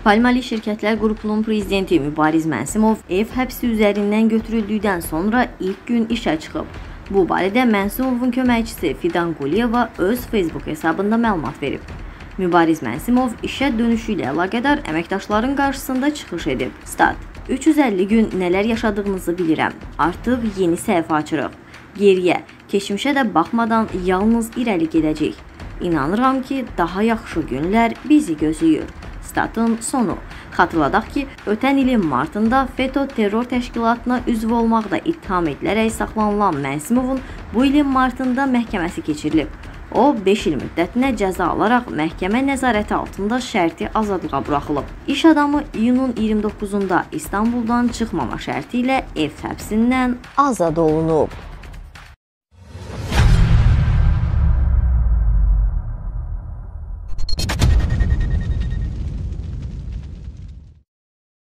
Palmali Şirkətlər qrupunun prezidenti Mübariz Mənsimov ev həbsi üzərindən götürüldükdən sonra ilk gün işə çıxıb. Bu barədə Mənsimovun köməkçisi Fidan Quliyeva öz Facebook hesabında məlumat verib. Mübariz Mənsimov işə dönüşü ilə əlaqədar əməkdaşların qarşısında çıxış edib. Stat 350 gün nələr yaşadığımızı bilirəm. Artıq yeni səhifə açırıq. Geriyə, keçmişə də baxmadan yalnız irəli gedəcəyik. İnanıram ki, daha yaxşı günlər bizi gözləyir. Statın sonu. Xatırladaq ki, ötən ilin martında FETÖ terror təşkilatına üzv olmaqda ittiham edilərək saxlanılan Mənsimovun bu ilin martında məhkəməsi keçirilib. O 5 il müddətinə cəza alaraq məhkəmə nəzarəti altında şərti azadlığa buraxılıb. İş adamı iyunun 29-da İstanbuldan çıxmama şərti ilə ev həbsindən azad olunub.